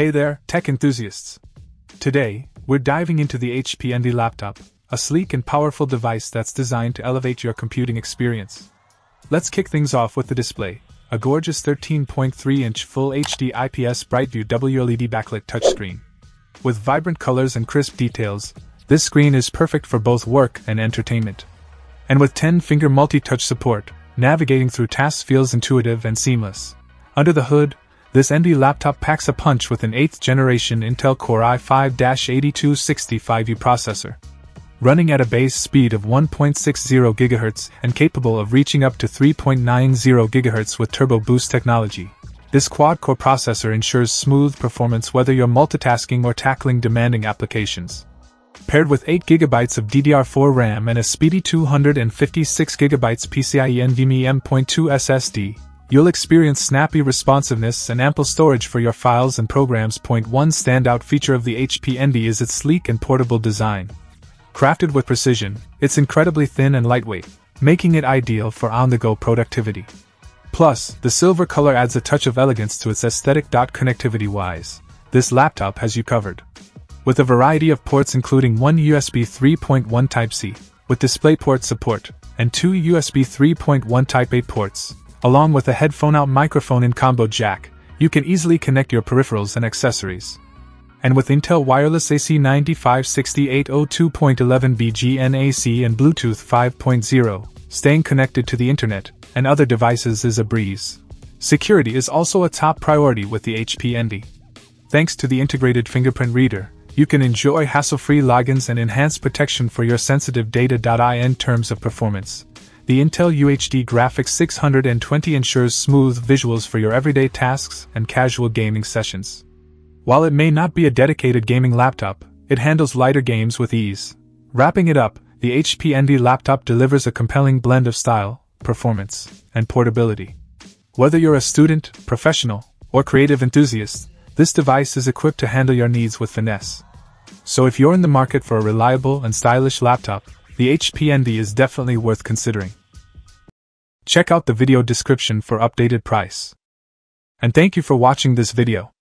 Hey there, tech enthusiasts! Today, we're diving into the HP Envy laptop, a sleek and powerful device that's designed to elevate your computing experience. Let's kick things off with the display a gorgeous 13.3 inch Full HD IPS BrightView WLED backlit touchscreen. With vibrant colors and crisp details, this screen is perfect for both work and entertainment. And with 10 finger multi touch support, navigating through tasks feels intuitive and seamless. Under the hood, this Envy laptop packs a punch with an 8th generation Intel Core i5 8265U processor. Running at a base speed of 1.60 GHz and capable of reaching up to 3.90 GHz with Turbo Boost technology. This quad core processor ensures smooth performance whether you're multitasking or tackling demanding applications. Paired with 8GB of DDR4 RAM and a speedy 256GB PCIe NVMe M.2 SSD, You'll experience snappy responsiveness and ample storage for your files and programs. Point one standout feature of the HP Envy is its sleek and portable design. Crafted with precision, it's incredibly thin and lightweight, making it ideal for on the go productivity. Plus, the silver color adds a touch of elegance to its aesthetic. Connectivity wise, this laptop has you covered. With a variety of ports, including one USB 3.1 Type C, with DisplayPort support, and two USB 3.1 Type A ports, Along with a headphone out microphone and combo jack, you can easily connect your peripherals and accessories. And with Intel Wireless AC 956802.11b GNAC and Bluetooth 5.0, staying connected to the internet and other devices is a breeze. Security is also a top priority with the HP Envy. Thanks to the integrated fingerprint reader, you can enjoy hassle free logins and enhanced protection for your sensitive data. In terms of performance, the Intel UHD Graphics 620 ensures smooth visuals for your everyday tasks and casual gaming sessions. While it may not be a dedicated gaming laptop, it handles lighter games with ease. Wrapping it up, the HP Envy laptop delivers a compelling blend of style, performance, and portability. Whether you're a student, professional, or creative enthusiast, this device is equipped to handle your needs with finesse. So if you're in the market for a reliable and stylish laptop, the HP Envy is definitely worth considering. Check out the video description for updated price. And thank you for watching this video.